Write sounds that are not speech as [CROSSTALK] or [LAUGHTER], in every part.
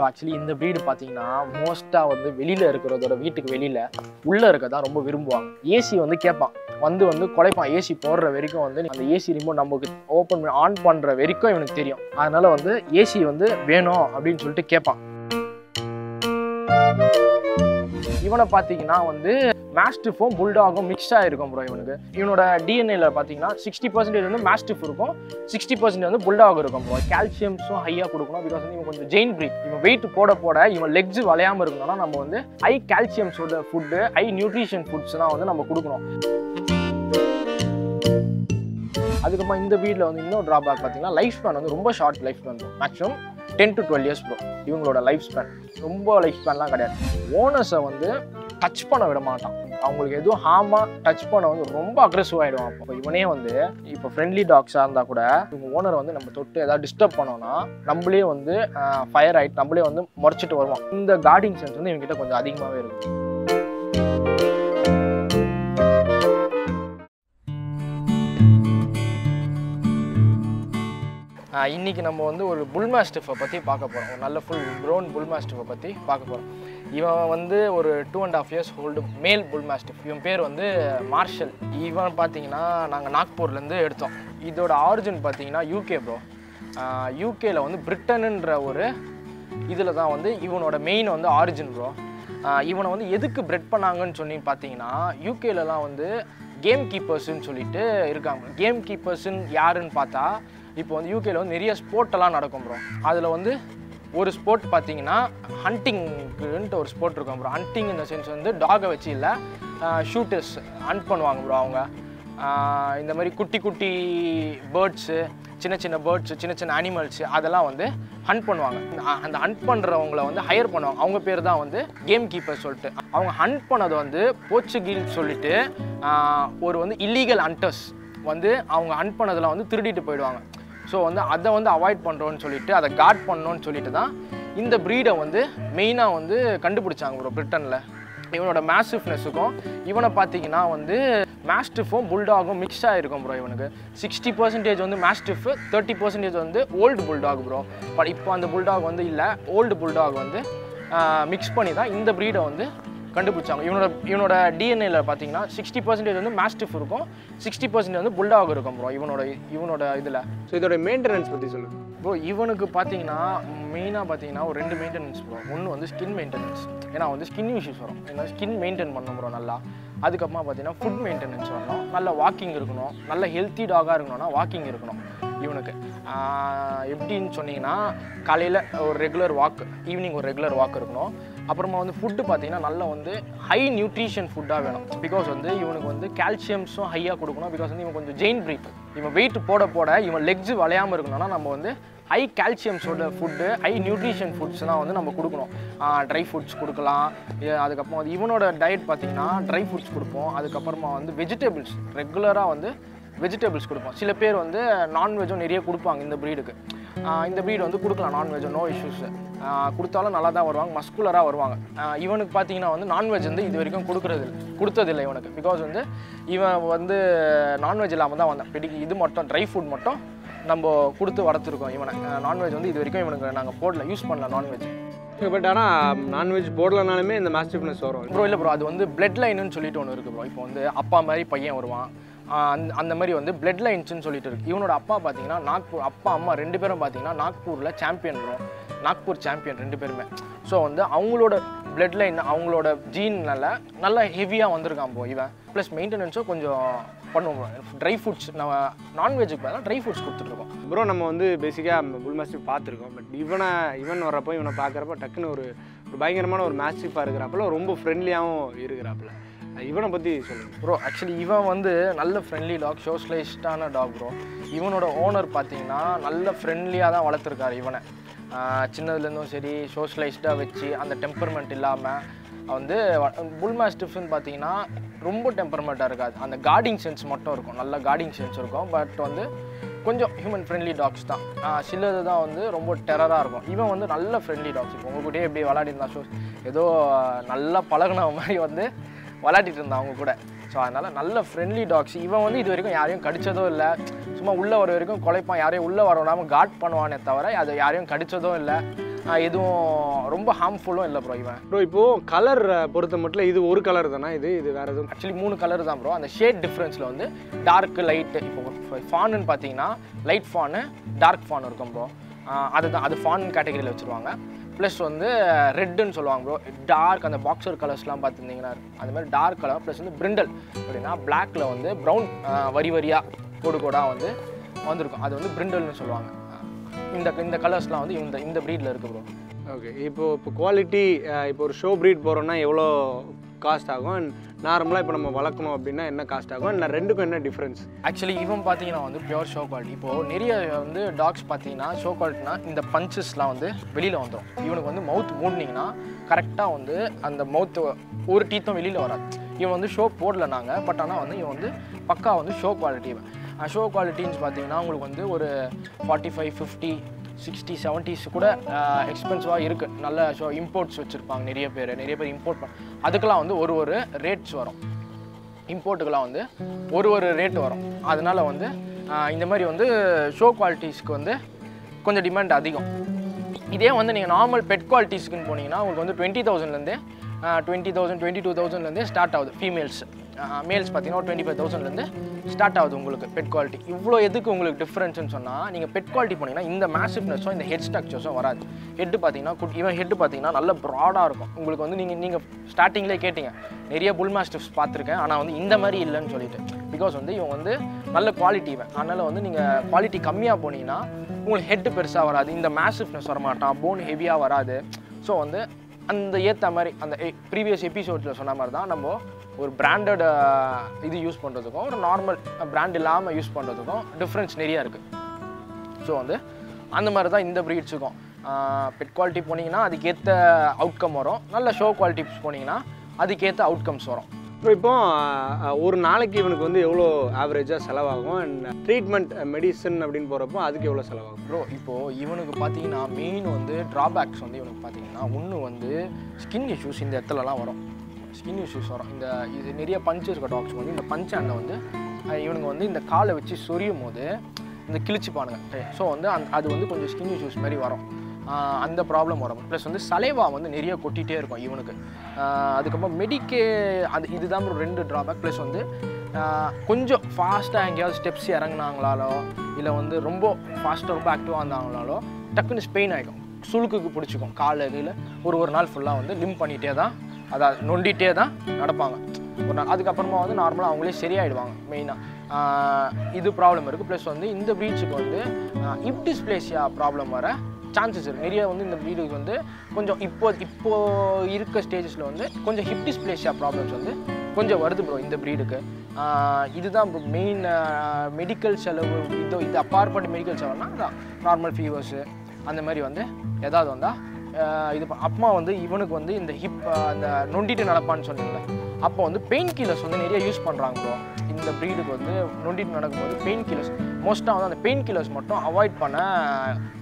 Bro actually இந்த breed பார்த்தீங்கன்னா மோஸ்ட்டாக வந்து வெளியில் இருக்கிறதோட வீட்டுக்கு வெளியில் உள்ளே இருக்க தான் ரொம்ப விரும்புவாங்க. ஏசி வந்து கேட்பான். வந்து வந்து குலைப்பான். ஏசி போடுற வரைக்கும் வந்து அந்த ஏசி ரிமோட் நமக்கு ஓப்பன் பண்ணி ஆன் பண்ணுற வரைக்கும் இவனுக்கு தெரியும். அதனால் வந்து ஏசி வந்து வேணும் அப்படின்னு சொல்லிட்டு கேட்பான். இவனை பார்த்தீங்கன்னா வந்து மேஸ்டிஃபும் புல்டாகும் மிக்ஸாக இருக்கும் ப்ரோ இவனுக்கு. இவனோட டிஎன்ஏல பார்த்தீங்கன்னா சிக்ஸ்டி பர்சன்டேஜ் வந்து மேஸ்டிஃப் இருக்கும் சிக்ஸ்டி பர்சன்டேஜ் வந்து புல்டாக் இருக்கும் ப்ரோ கால்சியம்ஸும் ஹையாக கொடுக்கணும் பிகாஸ் வந்து இவன் கொஞ்சம் ஜெயின் பிரீட் இவன் வெயிட் போட போட இவன் லெக்ஸ் வளையாமல் இருக்கணும்னா நம்ம வந்து ஹை கால்சியம்ஸோட ஃபுட்டு ஹை நியூட்ரிஷன் ஃபுட்ஸ் தான் வந்து நம்ம கொடுக்கணும். அதுக்கப்புறம் இந்த வீட்டில் வந்து இன்னொரு ட்ராபேக் பார்த்தீங்கன்னா லைஃப் ஸ்பேன் வந்து ரொம்ப short life span maximum ten to twelve years bro இவங்களோட லைஃப் ஸ்பேன் ரொம்ப லைஃப் ஸ்பேன்லாம் கிடையாது. ஓனர்ஸை வந்து டச் பண்ண விட மாட்டான் அவங்களுக்கு எதுவும் ஹார்மாக டச் பண்ண வந்து ரொம்ப அக்ரெசிவ் ஆகிடுவான் அப்போ. இவனே வந்து இப்போ ஃப்ரெண்ட்லி டாக்ஸாக இருந்தால் கூட இவங்க ஓனர் வந்து நம்ம தொட்டு ஏதாவது டிஸ்டர்ப் பண்ணோம்னா நம்மளே வந்து ஃபயர் ஆகிட்டு நம்மளே வந்து முறைச்சிட்டு வருவான். இந்த கார்டிங் சென்ஸ் வந்து இவங்ககிட்ட கொஞ்சம் அதிகமாகவே இருக்கும். இன்றைக்கி நம்ம வந்து ஒரு புல் மாஸ்டிஃபை பற்றி பார்க்க போகிறோம் ஒரு நல்ல ஃபுல் ப்ரௌன் புல் மாஸ்டிஃபை பற்றி பார்க்க போகிறோம் இவன் வந்து ஒரு two and half years old male bull mastiff இவன் பேர் வந்து மார்ஷல் இவன் பார்த்தீங்கன்னா நாங்கள் நாக்பூர்லேருந்து எடுத்தோம். இதோட ஆரிஜின் பார்த்தீங்கன்னா யூகே ப்ரோ யூகேயில் வந்து பிரிட்டனுன்ற ஒரு இதில் தான் வந்து இவனோட மெயின் வந்து ஆரிஜின் ப்ரோ இவனை வந்து எதுக்கு பிரெட் பண்ணாங்கன்னு சொல்லி பார்த்தீங்கன்னா யூகேலலாம் வந்து கேம் கீப்பர்ஸ்ன்னு சொல்லிட்டு இருக்காங்க. கேம் கீப்பர்ஸ்ன்னு யாருன்னு பார்த்தா இப்போ வந்து யூகேல வந்து நிறைய ஸ்போர்ட்லாம் நடக்கும் ப்ரோ அதில் வந்து ஒரு ஸ்போர்ட் பார்த்தீங்கன்னா ஹண்டிங்க்குன்ட்டு ஒரு ஸ்போர்ட் இருக்கும் ப்ரோ ஹண்டிங் இந்த சென்ஸ் வந்து டாகை வச்சு இல்லை ஷூட்டர்ஸ் ஹண்ட் பண்ணுவாங்க ப்ரோ அவங்க. இந்த மாதிரி குட்டி குட்டி பேர்ட்ஸு சின்ன சின்ன பேர்ட்ஸு சின்ன சின்ன அனிமல்ஸு அதெல்லாம் வந்து ஹண்ட் பண்ணுவாங்க. அந்த ஹண்ட் பண்ணுறவங்கள வந்து ஹையர் பண்ணுவாங்க. அவங்க பேர் தான் வந்து கேம் கீப்பர் சொல்லிட்டு. அவங்க ஹண்ட் பண்ணது வந்து போர்ச்சுகீல் சொல்லிட்டு ஒரு வந்து இல்லீகல் ஹண்டர்ஸ் வந்து அவங்க ஹண்ட் பண்ணதில் வந்து திருடிட்டு போயிடுவாங்க. ஸோ வந்து அதை வந்து அவாய்ட் பண்ணுறோன்னு சொல்லிட்டு அதை காட் பண்ணோன்னு சொல்லிட்டு தான் இந்த ப்ரீடை வந்து மெயினாக வந்து கண்டுபிடிச்சாங்க ப்ரோ பிரிட்டனில். இவனோட மேசிவ்னஸுக்கும் இவனை பார்த்தீங்கன்னா வந்து மேஸ்டிஃபும் புல்டாகும் மிக்ஸ்டாக இருக்கும் ப்ரோ இவனுக்கு. சிக்ஸ்டி பர்சன்டேஜ் வந்து மேஸ்டிஃப் தேர்ட்டி பர்சன்டேஜ் வந்து ஓல்டு புல்டாக் ப்ரோ பட் இப்போ அந்த புல்டாக் வந்து இல்லை ஓல்டு புல்டாக் வந்து மிக்ஸ் பண்ணி தான் இந்த ப்ரீடை வந்து கண்டுபிடிச்சாங்க. இவனோட இவனோட டிஎன்ஏல பார்த்தீங்கன்னா சிக்ஸ்டி பர்சன்டேஜ் வந்து மேஸ்டிஃப் இருக்கும். சிக்ஸ்டி பர்சன்டேஜ் வந்து புல்டாக் இருக்கும் ப்ரோ இவனோட இவனோட இதில். ஸோ இதோட மெயின்டெனன்ஸ் பற்றி சொல்லுங்க ப்ரோ இவனுக்கு பார்த்தீங்கன்னா மெயினாக பார்த்தீங்கன்னா ஒரு ரெண்டு மெயின்டெனன்ஸ் ப்ரோ ஒன்று வந்து ஸ்கின் மெயின்டெனன்ஸ் ஏன்னா வந்து ஸ்கின் இஷ்யூஸ் வரும். ஏன்னா ஸ்கின் மெயின்டைன் பண்ணணும் ப்ரோ நல்லா. அதுக்கப்புறமா பார்த்தீங்கன்னா ஃபுட் மெயின்டெனன்ஸ் வரணும். நல்ல வாக்கிங் இருக்கணும். நல்ல ஹெல்த்தி டாகாக இருக்கணும்னா வாக்கிங் இருக்கணும் இவனுக்கு. எப்படின்னு சொன்னீங்கன்னா காலையில் ஒரு ரெகுலர் வாக் ஈவினிங் ஒரு ரெகுலர் வாக் இருக்கணும். அப்புறமா வந்து ஃபுட்டு பார்த்தீங்கன்னா நல்லா வந்து ஹை நியூட்ரிஷன் ஃபுட்டாக வேணும். பிகாஸ் வந்து இவனுக்கு வந்து கால்சியம்ஸும் ஹையாக கொடுக்கணும். பிகாஸ் வந்து இவன் கொஞ்சம் ஜெயின் பிரீட் இவன் வெயிட் போட போட இவன் லெக்ஸ் வளையாமல் இருக்கணும்னா நம்ம வந்து ஹை கால்சியம்ஸோட ஃபுட்டு ஹை நியூட்ரிஷன் ஃபுட்ஸ் தான் வந்து நம்ம கொடுக்கணும். ட்ரை ஃபுட்ஸ் கொடுக்கலாம். அதுக்கப்புறம் வந்து இவனோட டயட் பார்த்தீங்கன்னா ட்ரை ஃபுட்ஸ் கொடுப்போம். அதுக்கப்புறமா வந்து வெஜிடபிள்ஸ் ரெகுலராக வந்து வெஜிடபிள்ஸ் கொடுப்போம். சில பேர் வந்து நான்வெஜ்ஜும் நிறைய கொடுப்பாங்க இந்த ப்ரீடுக்கு இந்த ப்ரீடு வந்து கொடுக்கலாம் நான்வெஜ் நோ இஷ்யூஸ் கொடுத்தாலும் நல்லா தான் வருவாங்க மஸ்குலராக வருவாங்க. இவனுக்கு பார்த்தீங்கன்னா வந்து நான்வெஜ் வந்து இது வரைக்கும் கொடுக்குறது இல்ல- கொடுத்ததில்லை இவனுக்கு. பிகாஸ் வந்து இவன் வந்து நான்வெஜ் இல்லாமல் தான் வந்தான். பிடி இது மட்டும் ட்ரை ஃபுட் மட்டும் நம்ம கொடுத்து வளர்த்துருக்கோம் இவனை. நான்வெஜ் வந்து இது வரைக்கும் இவனுக்கு நாங்கள் போடல யூஸ் பண்ணல நான்வெஜ் பட் ஆனால் நான்வெஜ் போடலனாலுமே இந்த மாஸ்டிஃப்னஸ் வரும். ப்ரோ இல்லை ப்ரோ அது வந்து பிளட் லைனுன்னு சொல்லிட்டு ஒன்று இருக்குது ப்ரோ இப்போ வந்து அப்பா மாதிரி பையன் வருவான். அந்த அந்த மாதிரி வந்து பிளட் லைன்ஸ்னு சொல்லிட்டு இருக்கு. இவனோட அப்பா பார்த்தீங்கன்னா நாக்பூர் அப்பா அம்மா ரெண்டு பேரும் பார்த்தீங்கன்னா நாக்பூரில் சாம்பியன் நாக்பூர் சாம்பியன் ரெண்டு பேருமே. ஸோ வந்து அவங்களோட பிளட் லைன் அவங்களோட ஜீன்னால நல்லா ஹெவியாக வந்திருக்கான் போ இவன். ப்ளஸ் மெயின்டெனன்ஸும் கொஞ்சம் பண்ணுவோம் ட்ரை ஃபுட்ஸ் நம்ம நான்வெஜ்ஜுக்கு பதிலாக ட்ரை ஃபுட்ஸ் கொடுத்துட்ருக்கோம் ப்ரோ நம்ம வந்து பேசிக்காக புல் மாஸ்டிஃப் பார்த்துருக்கோம். பட் இவனை இவன் வர்றப்போ இவனை பார்க்குறப்ப டக்குன்னு ஒரு பயங்கரமான ஒரு மேஸ்டிஃபாக இருக்கிறாப்புல ரொம்ப ஃப்ரெண்ட்லியாகவும் இருக்கிறாப்புல. இவனை பற்றி சொல்லுங்கள் ப்ரோ ஆக்சுவலி இவன் வந்து நல்ல ஃப்ரெண்ட்லி டாக் சோஷலைஸ்டான டாக் ப்ரோ இவனோட ஓனர் பார்த்தீங்கன்னா நல்ல ஃப்ரெண்ட்லியாக தான் வளர்த்துருக்காரு இவனை. சின்னதுலேருந்தும் சரி சோஷலைஸ்டாக வச்சு அந்த டெம்பர்மெண்ட் இல்லாமல் வந்து புல் மாஸ்டிஃப்னு பார்த்தீங்கன்னா ரொம்ப டெம்பர்மெண்ட்டாக இருக்காது. அந்த கார்டிங் சென்ஸ் மட்டும் இருக்கும். நல்ல கார்டிங் சென்ஸ் இருக்கும். பட் வந்து கொஞ்சம் ஹியூமன் ஃப்ரெண்ட்லி டாக்ஸ் தான். சிலது தான் வந்து ரொம்ப டெரராக இருக்கும். இவன் வந்து நல்ல ஃப்ரெண்ட்லி டாக்ஸ் இப்போ உங்ககிட்டயே எப்படி விளாடிருந்தான் ஷோ ஏதோ நல்லா பழகுன மாதிரி வந்து விளையாடிட்டு இருந்தான் அவங்க கூட. ஸோ அதனால் நல்ல ஃப்ரெண்ட்லி டாக்ஸ் இவன் வந்து இது வரைக்கும் யாரையும் கடிச்சதோ இல்லை. சும்மா உள்ளே வர வரைக்கும் குலைப்பான். யாரையும் உள்ளே வர விடாமல் காட் பண்ணுவானே தவிர அதை யாரையும் கடிச்சதும் இல்லை. எதுவும் ரொம்ப ஹார்ம்ஃபுல்லும் இல்லை ப்ரோ இவன். ப்ரோ இப்போ கலர் பொறுத்த மட்டும் இது ஒரு கலர் தானே? இது இது வேற எதுவும்? ஆக்சுவலி மூணு கலர் தான் ப்ரோ அந்த ஷேட் டிஃப்ரென்ஸில் வந்து டார்க் லைட்டு இப்போ ஃபானுன்னு பார்த்தீங்கன்னா லைட் ஃபானு டார்க் ஃபான் இருக்கும் ப்ரோ அதுதான். அது ஃபான் கேட்டகரியில் வச்சுருவாங்க. ப்ளஸ் வந்து ரெட்டுன்னு சொல்லுவாங்க ப்ரோ டார்க் அந்த பாக்ஸர் கலர்ஸ்லாம் பார்த்துருந்தீங்கன்னா அந்த மாதிரி டார்க் கலர் ப்ளஸ் வந்து பிரிண்டல் அப்படின்னா பிளாக்ல வந்து ப்ரௌன் வரி வரியாக கோடு கோடாக வந்து வந்திருக்கும். அது வந்து பிரிண்டல்னு சொல்லுவாங்க. இந்த இந்த கலர்ஸ்லாம் வந்து இந்த இந்த ப்ரீடில் இருக்குது ப்ரோ ஓகே இப்போ இப்போ குவாலிட்டி இப்போ ஒரு ஷோ ப்ரீட் போகிறோன்னா எவ்வளோ காஸ்ட் ஆகும். அண்ட் நார்மலாக இப்போ நம்ம வளர்க்கணும் அப்படின்னா என்ன காஸ்ட் ஆகும்? அண்ட் ரெண்டுக்கும் என்ன டிஃப்ரென்ஸ் ஆக்சுவலி இவன் பார்த்தீங்கன்னா வந்து பியூர் ஷோ குவாலிட்டி இப்போது நிறைய வந்து டாக்ஸ் பார்த்தீங்கன்னா ஷோ குவாலிட்டினா இந்த பஞ்சஸ்லாம் வந்து வெளியில் வந்துடும் இவனுக்கு வந்து மவுத் மூடினீங்கன்னா கரெக்டாக வந்து அந்த மவுத் ஒரு டீத்தும் வெளியில் வராது. இவன் வந்து ஷோ போடல நாங்கள் பட் ஆனால் வந்து இவன் வந்து பக்கா வந்து ஷோ குவாலிட்டி இவன். ஷோ குவாலிட்டின்னு பார்த்தீங்கன்னா உங்களுக்கு வந்து ஒரு forty five fifty sixty seventies கூட எக்ஸ்பென்சிவாக இருக்குது நல்ல ஷோ இம்போர்ட்ஸ் வச்சுருப்பாங்க நிறைய பேர். நிறைய பேர் இம்போர்ட் பண்ண அதுக்கெலாம் வந்து ஒரு ஒரு ரேட்ஸ் வரும். இம்போர்ட்டுக்கெலாம் வந்து ஒரு ஒரு ரேட் வரும். அதனால் வந்து இந்த மாதிரி வந்து ஷோ குவாலிட்டிஸ்க்கு வந்து கொஞ்சம் டிமாண்ட் அதிகம். இதே வந்து நீங்கள் நார்மல் பெட் குவாலிட்டிஸ்க்குன்னு போனீங்கன்னா உங்களுக்கு வந்து டுவெண்ட்டி தௌசண்ட்லேருந்தே டுவெண்ட்டி தௌசண்ட் டுவெண்ட்டி டூ தௌசண்ட்லேருந்தே ஸ்டார்ட் ஆகுது ஃபீமேல்ஸ் மேல்ஸ் பார்த்தீங்கன்னா டுவெண்ட்டி ஃபைவ் தௌசண்ட்லேருந்து ஸ்டார்ட் ஆகுது உங்களுக்கு பெட் குவாலிட்டி இவ்வளோ எதுக்கு உங்களுக்கு டிஃப்ரென்ஸ்னு சொன்னால் நீங்கள் பெட் குவாலிட்டி போனீங்கன்னா இந்த மேசிவ்னஸும் இந்த ஹெட் ஸ்ட்ரக்சர்ஸும் வராது. ஹெட் பார்த்தீங்கன்னா குட் இவன் ஹெட் பார்த்தீங்கன்னா நல்ல ப்ராடாக இருக்கும். உங்களுக்கு வந்து நீங்கள் நீங்கள் ஸ்டார்டிங்லேயே கேட்டீங்க. நிறைய புல் மாஸ்டிஃப்ஸ் பார்த்துருக்கேன். ஆனால் வந்து இந்த மாதிரி இல்லைன்னு சொல்லிட்டு. பிகாஸ் வந்து இவன் வந்து நல்ல குவாலிட்டி இவன். அதனால் வந்து நீங்கள் குவாலிட்டி கம்மியாக போனீங்கன்னா உங்களுக்கு ஹெட் பெருசாக வராது. இந்த மேசிவ்னஸ் வரமாட்டான். போன் ஹெவியாக வராது. ஸோ வந்து அந்த ஏற்ற மாதிரி அந்த eh, ப்ரீவியஸ் எபிசோட்ஸில் சொன்ன மாதிரி தான் நம்ம ஒரு பிராண்டட் இது யூஸ் பண்ணுறதுக்கும் ஒரு நார்மல் பிராண்ட் இல்லாமல் யூஸ் பண்ணுறதுக்கும் டிஃப்ரென்ஸ் நிறையா இருக்குது ஸோ வந்து அந்த மாதிரி தான் இந்த ப்ரீட்ஸுக்கும் பெட் குவாலிட்டி போனீங்கன்னா அதுக்கேற்ற அவுட்கம் வரும். நல்ல ஷோ குவாலிட்டிஸ் போனீங்கன்னா அதுக்கேற்ற அவுட்கம்ஸ் வரும். இப்போ ஒரு நாளைக்கு இவனுக்கு வந்து எவ்வளோ ஆவரேஜாக செலவாகும்? அண்ட் ட்ரீட்மெண்ட் மெடிசன் அப்படின்னு போகிறப்போ அதுக்கு எவ்வளோ செலவாகும்? ப்ரோ இப்போது இவனுக்கு பார்த்தீங்கன்னா மெயின் வந்து ட்ராபேக்ஸ் வந்து இவனுக்கு பார்த்தீங்கன்னா ஒன்று வந்து ஸ்கின் இஷ்யூஸ் இந்த இடத்துலலாம் வரும். ஸ்கின் இஷ்யூஸ் வரும். இந்த இது நிறைய பஞ்சு இருக்க டாக்ஸ் வந்து இந்த பஞ்சாண்டை வந்து அஹ், இவனுங்க வந்து இந்த காலை வச்சு சொரியும் போது இந்த கிழிச்சுப்பானுங்க ஸோ வந்து அந்த அது வந்து கொஞ்சம் ஸ்கின் இஷ்யூஸ் மாதிரி வரும். அந்த ப்ராப்ளம் வரும். ப்ளஸ் வந்து சலைவா வந்து நிறைய கொட்டிகிட்டே இருக்கும் இவனுக்கு. அதுக்கப்புறம் மெடிக்கே அது இதுதான் ஒரு ரெண்டு ட்ராபேக் ப்ளஸ் வந்து கொஞ்சம் ஃபாஸ்ட்டாக எங்கேயாவது ஸ்டெப்ஸ் இறங்குனாங்களாலோ இல்லை வந்து ரொம்ப ஃபாஸ்ட்டாக ரொம்ப ஆக்டிவாக இருந்தாங்களாலோ டக்குன்னு ஸ்பெயின் ஆகிடும் சுளுக்குக்கு பிடிச்சிக்கும். கால் இதில் ஒரு ஒரு நாள் ஃபுல்லாக வந்து லிம் பண்ணிகிட்டே தான் அதாவது நொண்டிகிட்டே தான் நடப்பாங்க. ஒரு நாள் அதுக்கப்புறமா வந்து நார்மலாக அவங்களே சரியாயிடுவாங்க மெயினாக இது ப்ராப்ளம் இருக்குது ப்ளஸ் வந்து இந்த ப்ரீச்சுக்கு வந்து இப் டிஸ்பிளேசியா ப்ராப்ளம் வர சான்சஸ் இருக்குது நிறைய வந்து இந்த ப்ரீடுக்கு வந்து கொஞ்சம் இப்போ இப்போ இருக்க ஸ்டேஜஸில் வந்து கொஞ்சம் ஹிப் டிஸ்பிளேசியா ப்ராப்ளம்ஸ் வந்து கொஞ்சம் வருது ப்ரோ இந்த ப்ரீடுக்கு இதுதான் மெயின் மெடிக்கல் செலவு இது இது அப்பாற்பட்ட மெடிக்கல் செலவுனா நார்மல் ஃபீவர்ஸு அந்த மாதிரி வந்து ஏதாவது வந்தால் இது அம்மா வந்து இவனுக்கு வந்து இந்த ஹிப் அந்த நொண்டிட்டு நடப்பான்னு சொன்னீங்களே அப்போ வந்து பெயின் கில்லர்ஸ் வந்து நிறைய யூஸ் பண்ணுறாங்க ப்ரோ இந்த ப்ரீடுக்கு வந்து நொண்டிட்டு நடக்கும்போது பெயின் கில்லர்ஸ் மோஸ்ட்டாக வந்து அந்த பெயின் கில்லர்ஸ் மட்டும் அவாய்ட் பண்ண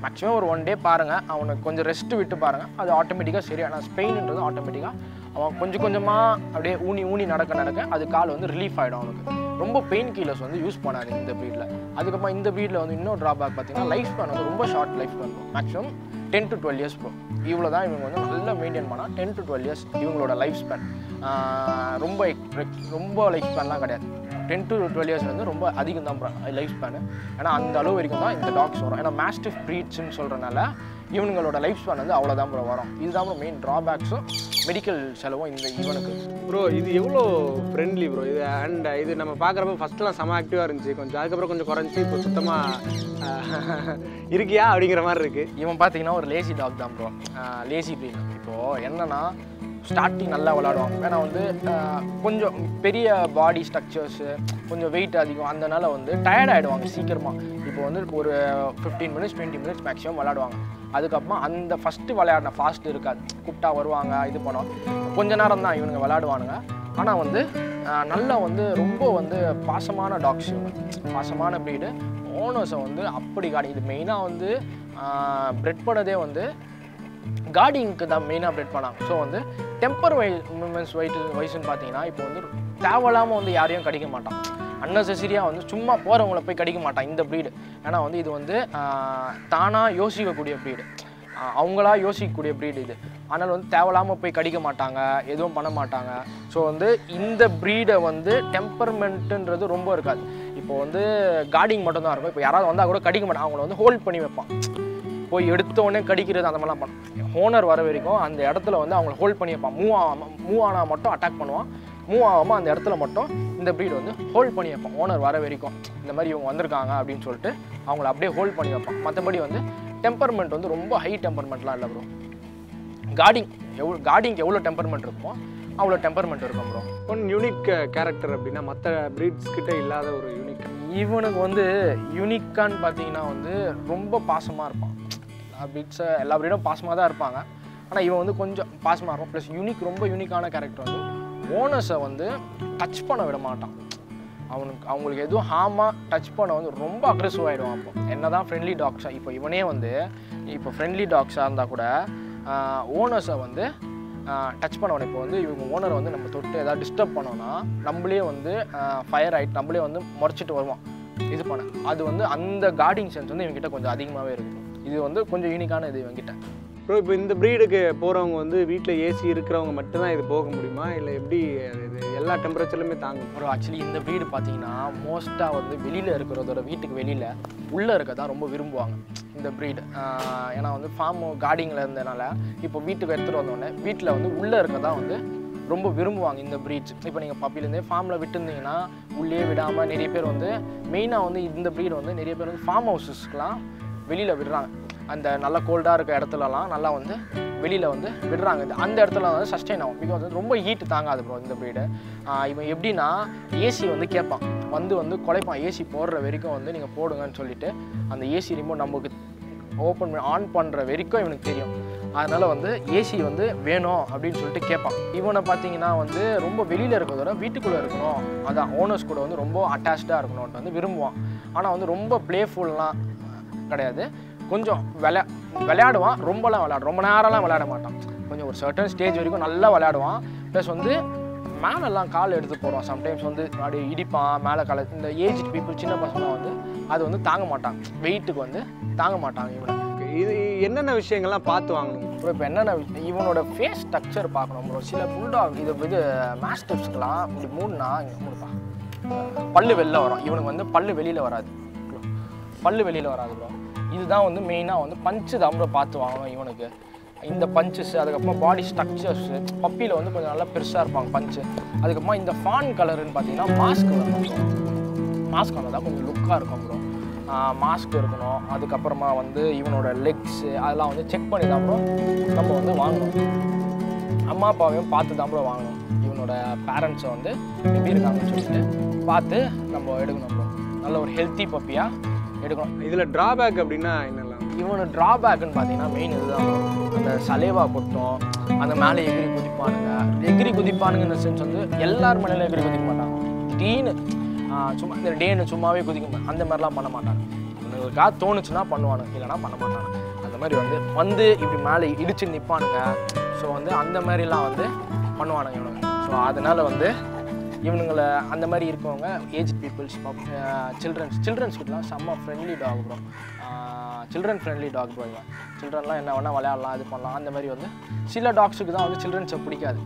மேக்ஸிமம் ஒரு ஒன் டே பாருங்கள் அவனுக்கு கொஞ்சம் ரெஸ்ட் விட்டு பாருங்கள் அது ஆட்டோமேட்டிக்காக சரியான ஸ்பெயின்ன்றது ஆட்டோமேட்டிக்காக அவன் கொஞ்சம் கொஞ்சமாக அப்படியே ஊனி ஊனி நடக்க நடக்க அது கால் வந்து ரிலீஃப் ஆகிடும் அவனுக்கு. ரொம்ப பெயின் கில்லர்ஸ் வந்து யூஸ் பண்ணாது இந்த ப்ரீடில் அதுக்கப்புறம் இந்த ப்ரீடில் வந்து இன்னொரு ட்ராபேக் பார்த்தீங்கன்னா லைஃப் ஸ்பேன் வந்து ரொம்ப short life span maximum ten to twelve years bro இவ்வளோ தான் இவங்க வந்து நல்லா மெயின்டைன் பண்ணால் டென் டு டுவெல் இயர்ஸ் இவங்களோட லைஃப் ஸ்பேன் ரொம்ப ரொம்ப லைஃப் ஸ்பேன்லாம் கிடையாது. டென் டு டுவெல் இயர்ஸ் வந்து ரொம்ப அதிகம் தான் லைஃப் ஸ்பேனு ஏன்னா அந்த அளவு வரைக்கும் தான் இந்த டாக்ஸ் வரும். ஏன்னா மேஸ்டிஃப் ப்ரீட்ஸ்னு சொல்கிறனால இவனுங்களோட லைஃப் ஸ்பேன் வந்து அவ்வளோதான் ப்ரோ வரும். இதுதான் ப்ரோ மெயின் ட்ராபேக்ஸும் மெடிக்கல் செலவும் இந்த இவனுக்கு. ப்ரோ இது எவ்வளோ ஃப்ரெண்ட்லி ப்ரோ இது அண்ட் இது நம்ம பார்க்குறப்ப ஃபஸ்ட்லாம் செம ஆக்டிவாக இருந்துச்சு. கொஞ்சம் அதுக்கப்புறம் கொஞ்சம் குறைஞ்சி இப்போ சுத்தமாக [LAUGHS] இருக்கியா அப்படிங்கிற மாதிரி இருக்குது இவன் பார்த்தீங்கன்னா ஒரு லேசி டாக் தான் ப்ரோ லேசி ப்ரீட் இப்போது என்னன்னா ஸ்டார்டிங் நல்லா விளாடுவாங்க. ஏன்னா வந்து கொஞ்சம் பெரிய பாடி ஸ்ட்ரக்சர்ஸு கொஞ்சம் வெயிட் அதிகம் அதனால வந்து டயர்ட் ஆகிடுவாங்க சீக்கிரமாக இப்போ வந்து ஒரு fifteen minutes twenty minutes maximum விளாடுவாங்க. அதுக்கப்புறமா அந்த ஃபஸ்ட்டு விளையாடின ஃபாஸ்ட் இருக்காது. கூப்பிட்டா வருவாங்க இது பண்ணுவோம் கொஞ்ச நேரம் தான் இவனுங்க விளாடுவானுங்க. ஆனால் வந்து நல்லா வந்து ரொம்ப வந்து பாசமான டாக்ஸ் பாசமான ப்ரீடு ஓனர்ஸை வந்து அப்படி காடி இது மெயினாக வந்து பிரெட் பண்ணதே வந்து கார்டிங்க்கு தான் மெயினாக அப்டேட் பண்ணாங்க. ஸோ வந்து டெம்பர் வை மூமெண்ட்ஸ் வயிட்டு வயசுன்னு பார்த்தீங்கன்னா இப்போ வந்து தேவையில்லாமல் வந்து யாரையும் கடிக்க மாட்டான். அன்னெசரியாக வந்து சும்மா போகிறவங்கள போய் கடிக்க மாட்டான் இந்த ப்ரீடு ஏன்னா வந்து இது வந்து தானாக யோசிக்கக்கூடிய ப்ரீடு அவங்களா யோசிக்கக்கூடிய ப்ரீடு இது. ஆனால் வந்து தேவையில்லாமல் போய் கடிக்க மாட்டாங்க எதுவும் பண்ண மாட்டாங்க. ஸோ வந்து இந்த ப்ரீடை வந்து டெம்பர்மெண்ட்டுன்றது ரொம்ப இருக்காது. இப்போ வந்து கார்டிங் மட்டும்தான் இருக்கும். இப்போ யாராவது வந்தால் கூட கடிக்க மாட்டாங்க அவங்கள வந்து ஹோல்ட் பண்ணி வைப்பான். போய் எடுத்த உடனே கடிக்கிறது அந்த மாதிரிலாம் பண்ணும் ஓனர் வர வரைக்கும் அந்த இடத்துல வந்து அவங்கள ஹோல்ட் பண்ணி வைப்பான். மூவ் ஆகாம மூவ் ஆனால் மட்டும் அட்டாக் பண்ணுவான். மூவ் ஆகாமல் அந்த இடத்துல மட்டும் இந்த ப்ரீட் வந்து ஹோல்ட் பண்ணி வைப்பான். ஓனர் வர வரைக்கும் இந்த மாதிரி இவங்க வந்திருக்காங்க அப்படின்னு சொல்லிட்டு அவங்கள அப்படியே ஹோல்ட் பண்ணி வைப்பான். மற்றபடி வந்து டெம்பர்மெண்ட் வந்து ரொம்ப ஹை டெம்பர்மெண்ட்லாம் இல்லை ப்ரோ கார்டிங் எவ்வளோ கார்டிங்க்கு எவ்வளோ டெம்பர்மெண்ட் இருக்குமோ அவ்வளோ டெம்பர்மெண்ட் இருக்கும் ப்ரோ ஒன் யூனிக் கேரக்டர் அப்படின்னா மற்ற ப்ரீட்ஸ் கிட்ட இல்லாத ஒரு யூனிக் இவனுக்கு வந்து யூனிக்கான்னு பார்த்தீங்கன்னா வந்து ரொம்ப பாசமாக இருப்பான். பிட்ஸை எல்லா பிரீடும் பாசமாக தான் இருப்பாங்க. ஆனால் இவன் வந்து கொஞ்சம் பாசமாக இருக்கும் ப்ளஸ் யூனிக் ரொம்ப யூனிக்கான கேரக்டர் வந்து ஓனர்ஸை வந்து டச் பண்ண விட மாட்டான். அவனுக்கு அவங்களுக்கு எதுவும் ஹாமாக டச் பண்ண வந்து ரொம்ப அக்ரெசிவ் ஆகிடுவான் அப்போ. என்ன தான் ஃப்ரெண்ட்லி டாக்ஸாக இப்போ இவனே வந்து இப்போ ஃப்ரெண்ட்லி டாக்ஸாக இருந்தால் கூட ஓனர்ஸை வந்து டச் பண்ணவன. இப்போ வந்து இவங்க ஓனரை வந்து நம்ம தொட்டு ஏதாவது டிஸ்டர்ப் பண்ணோன்னா நம்மளே வந்து ஃபயர் ஆகிட்டு நம்மளே வந்து முறைச்சிட்டு வருவோம் இது பண்ண. அது வந்து அந்த கார்டிங் சென்ஸ் வந்து இவங்ககிட்ட கொஞ்சம் அதிகமாகவே இருக்கும். இது வந்து கொஞ்சம் யூனிக்கான இது இவங்ககிட்ட ப்ரோ இப்போ இந்த ப்ரீடுக்கு போகிறவங்க வந்து வீட்டில் ஏசி இருக்கிறவங்க மட்டும்தான் இது போக முடியுமா? இல்லை எப்படி இது எல்லா டெம்பரேச்சர்லையுமே தாங்கும் அப்புறம் ஆக்சுவலி இந்த வீடு பார்த்தீங்கன்னா மோஸ்ட்டாக வந்து வெளியில் இருக்கிறதோட வீட்டுக்கு வெளியில் உள்ளே இருக்க தான் ரொம்ப விரும்புவாங்க இந்த ப்ரீடு ஏன்னா வந்து ஃபார்ம் கார்டிங்கில் இருந்தனால இப்போ வீட்டுக்கு எடுத்துகிட்டு வந்தோடனே வீட்டில் வந்து உள்ளே இருக்க தான் வந்து ரொம்ப விரும்புவாங்க இந்த ப்ரீட்ஸ் இப்போ நீங்கள் பப்பிலேருந்தே ஃபார்மில் விட்டுருந்தீங்கன்னா உள்ளே விடாமல் நிறைய பேர் வந்து மெயினாக வந்து இந்த ப்ரீடு வந்து நிறைய பேர் வந்து ஃபார்ம் ஹவுசஸ்க்குலாம் வெளியில் விடுறாங்க. அந்த நல்ல கோல்டாக இருக்க இடத்துலலாம் நல்லா வந்து வெளியில் வந்து விடுறாங்க. இது அந்த இடத்துல வந்து சஸ்டெயின் ஆகும். பிகாஸ் வந்து ரொம்ப ஹீட் தாங்காது ப்ரோ இந்த ப்ரீடு இவன் எப்படின்னா ஏசி வந்து கேட்பான். வந்து வந்து குலைப்பான். ஏசி போடுற வரைக்கும் வந்து நீங்கள் போடுங்கன்னு சொல்லிட்டு அந்த ஏசி ரிமோட் நமக்கு ஓப்பன் பண்ணி ஆன் பண்ணுற வரைக்கும் இவனுக்கு தெரியும். அதனால் வந்து ஏசி வந்து வேணும் அப்படின்னு சொல்லிட்டு கேட்பான். இவனை பார்த்தீங்கன்னா வந்து ரொம்ப வெளியில் இருக்கிறதோட வீட்டுக்குள்ளே இருக்கணும். அதான் ஓனர்ஸ் கூட வந்து ரொம்ப அட்டாச்சாக இருக்கணும்ட்டு வந்து விரும்புவான். ஆனால் வந்து ரொம்ப ப்ளேஃபுல்லாம் கிடையாது. கொஞ்சம் விளையா விளையாடுவான். ரொம்பலாம் விளையாடும் ரொம்ப நேரம்லாம் விளையாட மாட்டான். கொஞ்சம் ஒரு சர்டன் ஸ்டேஜ் வரைக்கும் நல்லா விளையாடுவான். ப்ளஸ் வந்து மேலெல்லாம் கால் எடுத்து போடுவான். சம்டைம்ஸ் வந்து அப்படியே இடிப்பான் மேலே கால இந்த ஏஜ் பீப்புள் சின்ன பசங்களாம் வந்து அது வந்து தாங்க மாட்டாங்க. வெயிட்டுக்கு வந்து தாங்க மாட்டாங்க இவனை. இது என்னென்ன விஷயங்கள்லாம் பார்த்து வாங்கணும் ப்ரோ இப்போ என்னென்ன இவனோட ஃபேஸ் ஸ்ட்ரக்சர் பார்க்கணும் ப்ரோ சில புல்டாக் இது இது மாஸ்டர்ஸ்க்கெலாம் இப்படி மூணுனா இங்கே மூணுப்பா பல்லு வெளில வரும். இவனுக்கு வந்து பல்லு வெளியில் வராது. பல்லு வெளியில் வராது ப்ரோ இதுதான் வந்து மெயினாக வந்து பஞ்சு தான் ப்ரோ பார்த்து வாங்கணும் இவனுக்கு. இந்த பஞ்சஸ் அதுக்கப்புறமா பாடி ஸ்ட்ரக்சர்ஸ் பப்பியில் வந்து கொஞ்சம் நல்லா பெருசாக இருப்பாங்க பஞ்சு அதுக்கப்புறமா இந்த ஃபான் கலருன்னு பார்த்தீங்கன்னா மாஸ்க் வரணும் மாஸ்க் வந்தால் தான் கொஞ்சம் லுக்காக இருக்கும் ப்ரோ மாஸ்க் இருக்கணும். அதுக்கப்புறமா வந்து இவனோட லெக்ஸு அதெல்லாம் வந்து செக் பண்ணி தான் ப்ரோ நம்ம வந்து வாங்கணும். அம்மா அப்பாவையும் பார்த்து தான் ப்ரோ வாங்கணும். இவனோட பேரண்ட்ஸை வந்து எப்படி இருக்காங்கன்னு சொல்லிட்டு பார்த்து நம்ம எடுக்கணும் ப்ரோ நல்ல ஒரு ஹெல்த்தி பப்பியாக எடுக்கணும். இதில் ட்ராபேக் அப்படின்னா என்னெல்லாம்? இவனோட ட்ராபேக்குன்னு பார்த்தீங்கன்னா மெயின் இதுதான். அந்த சலேவா கொட்டும் அந்த மேலே எகிரி குதிப்பானுங்க. எகிரி குதிப்பானுங்க இந்த சென்ஸ் வந்து எல்லார் மேலே எகிரி குதிக்க மாட்டாங்க. டீனு சும்மா இந்த டேன்னு சும்மாவே குதிக்க மாட்டாங்க அந்த மாதிரிலாம் பண்ண மாட்டாங்க. இவனுங்களுக்காக தோணுச்சுன்னா பண்ணுவானுங்க இல்லைன்னா பண்ண மாட்டாங்க. அந்த மாதிரி வந்து வந்து இப்படி மேலே இடிச்சு நிற்பானுங்க ஸோ வந்து அந்த மாதிரிலாம் வந்து பண்ணுவானுங்க இவனுங்க. ஸோ அதனால் வந்து இவனுங்களை அந்த மாதிரி இருக்கவங்க ஏஜ் பீப்புள்ஸ் சில்ட்ரன்ஸ் சில்ட்ரன்ஸ் கிட்டலாம் செம்ம friendly dog bro children friendly dog bro இவன். சில்ட்ரன்லாம் என்ன வேணால் விளையாடலாம் இது பண்ணலாம். அந்த மாதிரி வந்து சில டாக்ஸுக்கு தான் வந்து சில்ட்ரன்ஸை பிடிக்காது.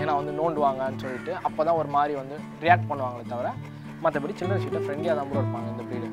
ஏன்னா வந்து நோண்டுவாங்கன்னு சொல்லிட்டு அப்போ தான் ஒரு மாதிரி வந்து ரியாக்ட் பண்ணுவாங்களே தவிர மற்றபடி சில்ட்ரன்ஸ் கிட்ட ஃப்ரெண்ட்லியாக தான் ப்ரோ இருப்பாங்க இந்த ப்ரீடு